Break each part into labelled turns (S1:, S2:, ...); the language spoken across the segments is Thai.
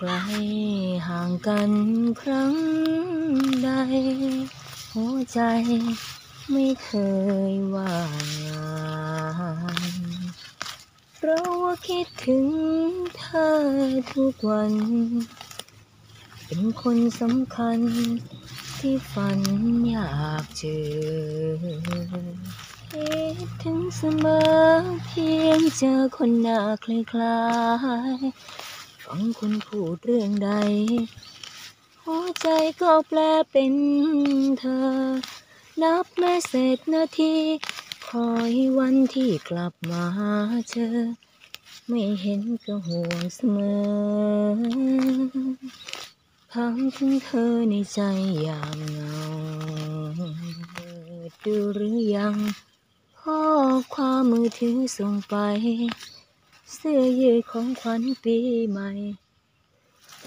S1: ไกลห่างกันครั้งใด หัวใจไม่เคยว่างงานเพราะว่าคิดถึงเธอทุกวัน เป็นคนสำคัญที่ฝันอยากเจอคิดถึงเสมอเพียงเจอคนหน้าคล้ายๆ ฟังคุณพูดเรื่องใด หัวใจก็แปลเป็นเธอ นับแม่เศษนาที คอยวันที่กลับมาเจอ ไม่เห็นก็ห่วงเสมอถามถึงเธอในใจยามเหงาดดูหรือยังข้อความมือถือส่งไป เสื้อยืดของขวัญปีใหม่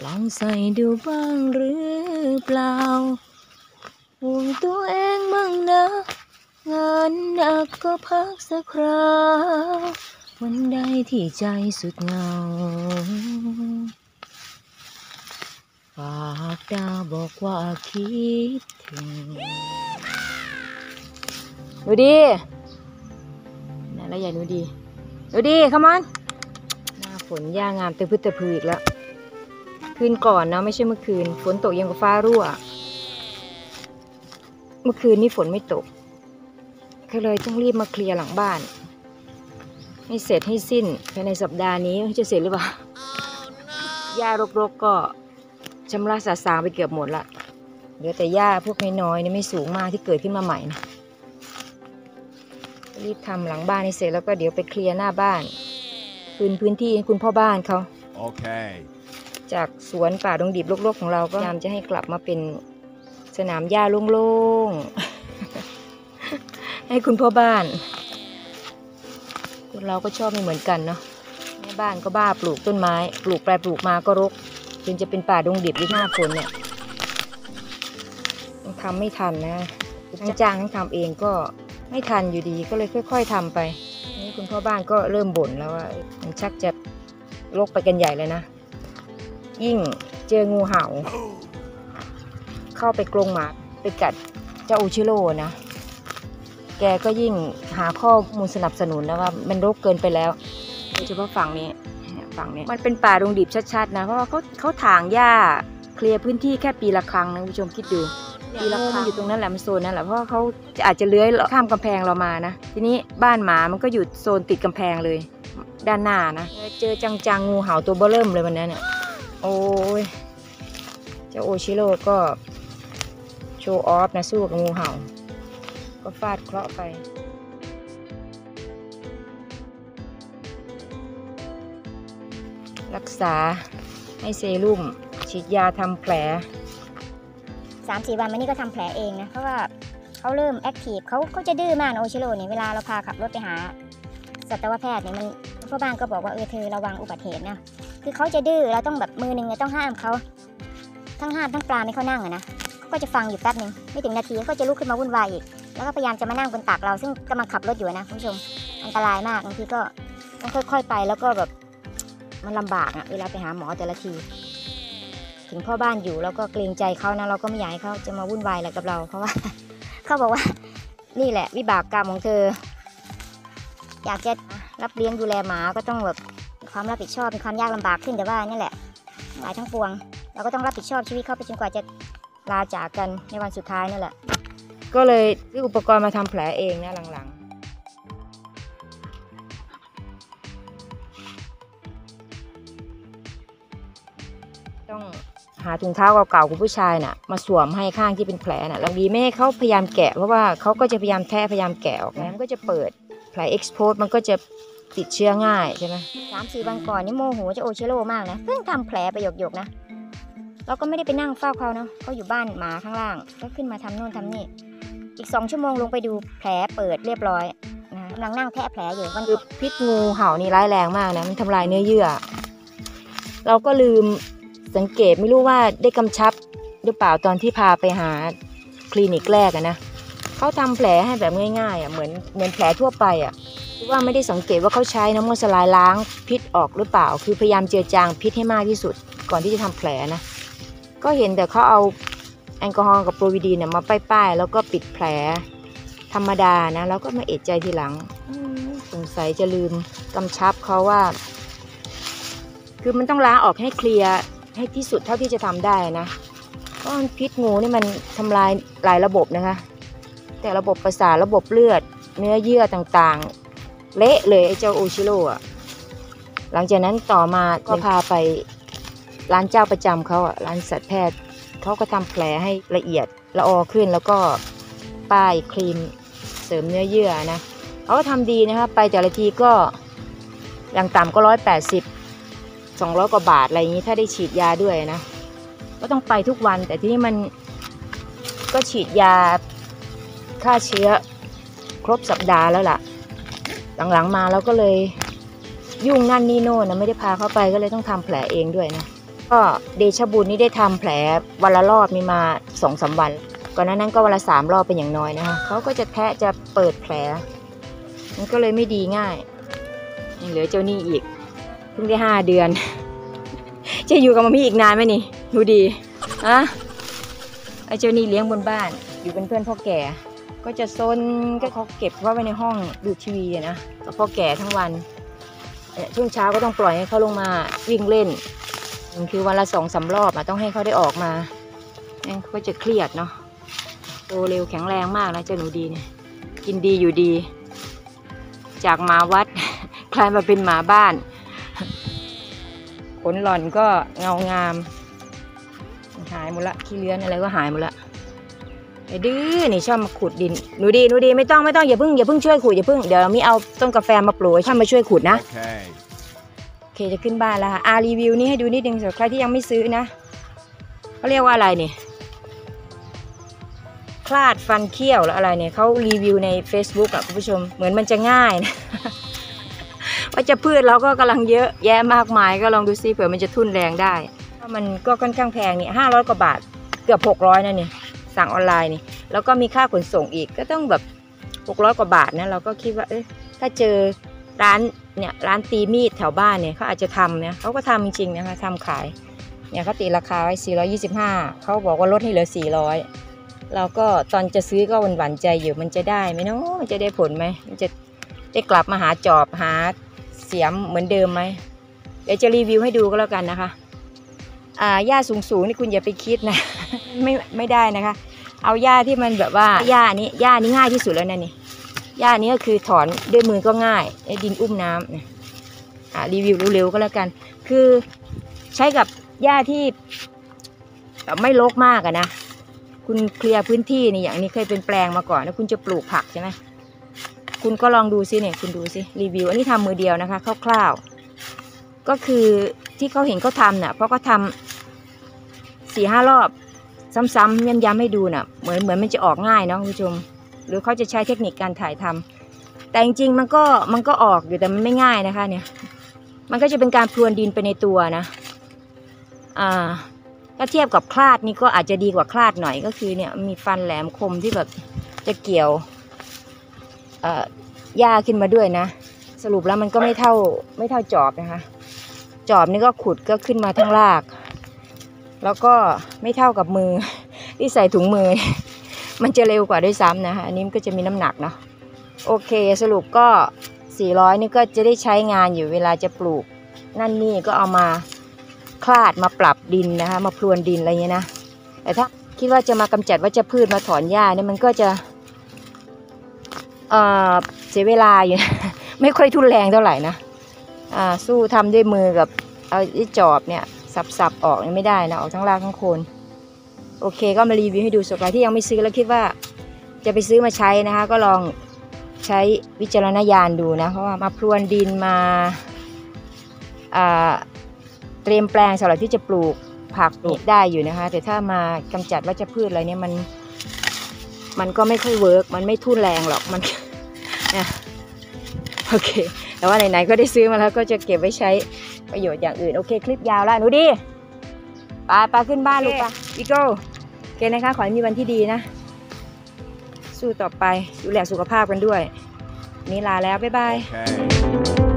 S1: ลองใส่ดูบ้างหรือเปล่าห่วงตัวเองมั่งนะ งานหนักก็พักสักคราววันใดที่ใจสุดเหงาฝากดาวบอกว่าคิดถึงดูดีนั่นแล้วใหญ่ดูดี ดูดีขมัน ฝนย่างามเต็มพืชแต่พืออีกแล้ว คืนก่อนนะไม่ใช่เมื่อคืน ฝนตกยังกับฟ้ารั่ว เมื่อคืนนี้ฝนไม่ตก ก็เลยต้องรีบมาเคลียร์หลังบ้าน ให้เสร็จให้สิ้นภายในสัปดาห์นี้จะเสร็จหรือเปล่า หญ้ารกๆก็ชำระสาสางไปเกือบหมดละเหลือแต่หญ้าพวกน้อยๆนี่ไม่สูงมากที่เกิดขึ้นมาใหม่นะรีบทำหลังบ้านให้เสร็จแล้วก็เดี๋ยวไปเคลียร์หน้าบ้าน คืนพื้นที่ให้คุณพ่อบ้านเขา
S2: Okay.
S1: จากสวนป่าดงดิบรกๆของเราก็พยายามจะให้กลับมาเป็นสนามหญ้าโล่งๆ ให้คุณพ่อบ้านคนเราก็ชอบไม่เหมือนกันเนาะแม่บ้านก็บ้าปลูกต้นไม้ ปลูกไปปลูกมาก็รกจนจะเป็นป่าดงดิบหรือหน้าฝนเนี่ยยังทำไม่ทันนะทั้งจ้างทั้งทำเองก็ไม่ทันอยู่ดีก็เลยค่อย ๆทำไป นี่คุณพ่อบ้านก็เริ่มบ่นแล้วว่ามันชักจะรกไปกันใหญ่เลยนะ ยิ่งเจองูเห่า เข้าไปกรงหมาไปกัดเจ้าอูชิโร่นะ แกก็ยิ่งหาข้อมูลสนับสนุนนะว่ามันรกเกินไปแล้วโดยเฉพาะฝั่งนี้เนี่ยฝั่งนี้ มันเป็นป่าดงดิบชัดๆนะ เพราะว่าเขาเขาถางหญ้าเคลียร์พื้นที่แค่ปีละครั้งนะคุณผู้ชมคิดดู ปีละครั้งอยู่ตรงนั้นแหละมันโซนนั่นแหละเพราะว่าเขาจะอาจจะเลื้อยข้ามกำแพงเรามานะ ทีนี้บ้านหมามันก็อยู่โซนติดกำแพงเลย ด้านหน้านะ เจอจังๆงูเห่าตัวเบ้อเริ่มเลยวันนั้นเนี่ยโอ้ยเจ้าโอชิโร่ก็โชว์ออฟนะสู้กับงูเห่า ก็ฟาดเคราะห์ไปรักษาให้เซรุ่มฉีดยาทำแผล
S3: สามสี่วันมานี่ก็ทำแผลเองนะ เพราะว่าเขาเริ่มแอคทีฟเขาเขาจะดื้อมากโอชิโร่เนี่ยเวลาเราพาขับรถไปหาสัตวแพทย์เนี่ยมันพ่อบ้านก็บอกว่าเออเธอระวังอุบัติเหตุนะ คือเขาจะดื้อเราต้องแบบมือหนึ่งเนี่ยต้องห้ามเขาทั้งห้ามทั้งปลาไม่เขานั่งอะนะเขาก็จะฟังอยู่แป๊บหนึ่งไม่ถึงนาทีก็จะลุกขึ้นมาวุ่นวายอีก แล้วก็พยายามจะมานั่งบนตักเราซึ่งกำลังขับรถอยู่นะคุณผู้ชมอันตรายมากบางทีก็ต้องค่อย ๆ ไปแล้วก็แบบมันลำบากอะเวลาไปหาหมอแต่ละที ถึงพ่อบ้านอยู่แล้วก็เกรงใจเขานะเราก็ไม่อยากให้เขาจะมาวุ่นวายอะไรกับเรา เพราะว่าเขาบอกว่านี่แหละ วิบากกรรมของเธอ อยากจะรับเลี้ยงดูแลหมาก็ต้องแบบความรับผิดชอบมีความยากลำบากขึ้นแต่ว่านี่แหละหมายทั้งปวง เราก็ต้องรับผิดชอบชีวิตเขาไปจนกว่าจะลาจากกันในวันสุดท้ายนั่นแหละ
S1: ก็เลยซื้ออุปกรณ์มาทำแผลเองนะหลังๆ หาถุงเท้าเก่าๆของผู้ชายน่ะมาสวมให้ข้างที่เป็นแผลน่ะแล้วดีไม่ให้เขาพยายามแกะเพราะว่าเขาก็จะพยายามแทะพยายามแกะออกนะมันก็จะเปิดแผลเอ็กซ์โพสมันก็จะติดเชื้อง่ายใช่ไหม
S3: สามสี่วันก่อนนี่โมโหจะโอเชโร่มากนะ เพิ่งทำแผลไปหยกๆนะ เราก็ไม่ได้ไปนั่งเฝ้าเขาเนาะเขาอยู่บ้านหมาข้างล่าง ก็ขึ้นมาทำโน่นทำนี่ อีกสองชั่วโมงลงไปดูแผลเปิดเรียบร้อยนะกำลังนั่งแทะแผลอยู่มัน
S1: คือพิษงูเห่านี่ร้ายแรงมากนะ มันทำลายเนื้อเยื่อ เราก็ลืม สังเกตไม่รู้ว่าได้กำชับหรือเปล่าตอนที่พาไปหาคลินิกแรกนะเขาทำแผลให้แบบง่ายๆอะเหมือนเหมือนแผลทั่วไปอะว่าไม่ได้สังเกตว่าเขาใช้น้ำมันสลายล้างพิษออกหรือเปล่า คือพยายามเจือจางพิษให้มากที่สุด ก่อนที่จะทำแผลนะ ก็เห็นแต่เขาเอาแอลกอฮอล์กับโปรวิดีนเนี่ยมาป้ายๆแล้วก็ปิดแผลธรรมดานะแล้วก็มาเอะใจทีหลังสงสัยจะลืมกำชับเขาว่า คือมันต้องล้างออกให้เคลียร์ ให้ที่สุดเท่าที่จะทำได้นะเพราะพิษงูนี่มันทำลายหลายระบบนะคะ แต่ระบบประสาทระบบเลือด เนื้อเยื่อต่างๆ เละเลยไอ้เจ้าโอชิโร่อะหลังจากนั้นต่อมาก็พาไปร้านเจ้าประจำเขาอะร้านสัตวแพทย์เขาก็ทำแผลให้ละเอียดละออขึ้นแล้วก็ป้ายครีมเสริมเนื้อเยื่อนะเขาก็ทำดีนะคะไปแต่ละทีก็อย่างต่ำก็ร้อยแปดสิบ สองร้อยกว่าบาทอะไรอย่างนี้ถ้าได้ฉีดยาด้วยนะ ก็ต้องไปทุกวัน แต่ที่นี่มันก็ฉีดยาฆ่าเชื้อครบสัปดาห์แล้วล่ะ หลังๆมาเราก็เลยยุ่งนั่นนี่โน่นนะไม่ได้พาเขาไปก็เลยต้องทำแผลเองด้วยนะก็เดชบุญนี่ได้ทำแผลวันละรอบมีมาสองสามวันก่อนหน้านั้นก็วันละสามรอบเป็นอย่างน้อยนะคะเขาก็จะแทะจะเปิดแผล มันก็เลยไม่ดีง่ายยังเหลือเจ้านี่อีก เพิ่งได้ห้าเดือน จะอยู่กับมามี่อีกนานไหมนี่ดูดีอะไอเจ้านี่เลี้ยงบนบ้าน อยู่เป็นเพื่อนพ่อแก่ ก็จะซนก็เขาเก็บไว้ในห้องดูทีวีอะนะกับพ่อแก่ทั้งวันช่วงเช้าก็ต้องปล่อยให้เขาลงมาวิ่งเล่น คือวันละสองสารอบอะต้องให้เขาได้ออกมางั้นเขาก็จะเครียดเนาะโตเร็วแข็งแรงมากนะเจ้าหนูดีเนี่ยกินดีอยู่ดี จากหมาวัดกลายมาเป็นหมาบ้าน ขนหล่อนก็เงางาม หายหมดละขี้เลื้อนอะไรก็หายหมดละไอ้ดื้อนี่ชอบมาขุดดินหนูดีหนูดีไม่ต้องไม่ต้องอย่าเพิ่งอย่าเพิ่งช่วยขุดอย่าเพิ่งเดี๋ยวมีเอาต้นกาแฟมาปลูกให้ช่างมาช่วยขุดนะ
S2: Okay.
S1: โอเคจะขึ้นบ้านแล้วค่ะอารีวิวนี้ให้ดูนิดนึงสำหรับใครที่ยังไม่ซื้อนะเขาเรียกว่าอะไรเนี่ยคลาดฟันเคี้ยวแล้วอะไรเนี่ยเขารีวิวใน Facebook อะคุณผู้ชมเหมือนมันจะง่ายนะ จะพืชเราก็กำลังเยอะแยะมากมายก็ลองดูซิเผื่อมันจะทุ่นแรงได้มันก็ค่อนข้างแพงนี่ห้าร้อยกว่าบาทเกือบหกร้อยนะนี่สั่งออนไลน์นี่แล้วก็มีค่าขนส่งอีกก็ต้องแบบหกร้อยกว่าบาทนะเราก็คิดว่าเอ๊ะถ้าเจอร้านเนี่ยร้านตีมีดแถวบ้านเนี่ยเขาอาจจะทำเนี่ยเขาก็ทำจริงๆนะคะทำขายเนี่ยเขาตีราคาไว้425เขาบอกว่าลดให้เหลือ 400 เราก็ตอนจะซื้อก็หวั่นใจอยู่มันจะได้ไหมเนาะมันจะได้ผลไหมมันจะได้กลับมาหาจอบหา เสียมเหมือนเดิมไหมเดี๋ยวจะรีวิวให้ดูก็แล้วกันนะคะอ่าหญ้าสูงๆนี่คุณอย่าไปคิดนะ ไม่ไม่ได้นะคะ เอาหญ้าที่มันแบบว่าหญ้านี้หญ้านี้ง่ายที่สุดแล้วนะนี่หญ้านี้ก็คือถอนด้วยมือก็ง่ายไอ้ดินอุ้มน้ำนะอ่ารีวิวเร็วๆก็แล้วกัน คือใช้กับหญ้าที่แบบไม่รกมากอะนะ คุณเคลียร์พื้นที่นี่อย่างนี้เคยเป็นแปลงมาก่อนแล้วคุณจะปลูกผักใช่ไหม คุณก็ลองดูซิเนี่ยคุณดูซิรีวิว อันนี้ทำมือเดียวนะคะคร่าวๆ ก็คือที่เขาเห็นเขาทำเน่ะเพราะเขาทำสี่ห้ารอบ ซ้ำๆย้ำๆให้ดูน่ะเหมือนเหมือนมันจะออกง่ายเนาะคุณผู้ชม หรือเขาจะใช้เทคนิคการถ่ายทำแต่จริงๆมันก็มันก็ออกอยู่แต่มันไม่ง่ายนะคะเนี่ยมันก็จะเป็นการพรวนดินไปในตัวนะอ่าถ้าเทียบกับคลาดนี่ก็อาจจะดีกว่าคลาดหน่อยก็คือเนี่ยมีฟันแหลมคมที่แบบจะเกี่ยว หญ้าขึ้นมาด้วยนะ สรุปแล้วมันก็ไม่เท่าไม่เท่าจอบนะคะ จอบนี่ก็ขุดก็ขึ้นมาทั้งราก แล้วก็ไม่เท่ากับมือที่ใส่ถุงมือ มันจะเร็วกว่าด้วยซ้ำนะคะอันนี้มันก็จะมีน้ำหนักเนาะโอเคสรุปก็ 400 นี่ก็จะได้ใช้งานอยู่เวลาจะปลูก นั่นนี่ก็เอามาคลาดมาปรับดินนะคะ มาพรวนดินอะไรเงี้ยนะแต่ถ้าคิดว่าจะมากำจัดวัชพืชมาถอนหญ้าเนี่ยมันก็จะ เอ่อเสียเวลาอยู่ ไม่ค่อยทุนแรงเท่าไหร่นะอ่าสู้ทำด้วยมือกับเอาจอบเนี่ยสับๆออกไม่ได้นะออกทั้งรากทั้งโคนโอเคก็มารีวิวให้ดูสำหรับใครที่ยังไม่ซื้อแล้วคิดว่าจะไปซื้อมาใช้นะคะ ก็ลองใช้วิจารณญาณดูนะ เพราะว่ามาพรวนดินมาเตรียมแปลงสำหรับที่จะปลูกผักปลูกได้อยู่นะคะ แต่ถ้ามากำจัดวัชพืชอะไรเนี่ยมัน มันก็ไม่ค่อย work มันไม่ทุ่นแรงหรอกมัน นี่ยโอเค แต่ว่าไหนๆก็ได้ซื้อมาแล้วก็จะเก็บไว้ใช้ประโยชน์อย่างอื่น โอเค คลิปยาวแล้วหนูดีไปไปขึ้นบ้านลูกไปวิโก้โอเคนะคะ ขอให้มีวันที่ดีนะ สู้ต่อไปดูแลสุขภาพกันด้วย นี่ลาแล้ว บ๊ายบาย
S2: Okay.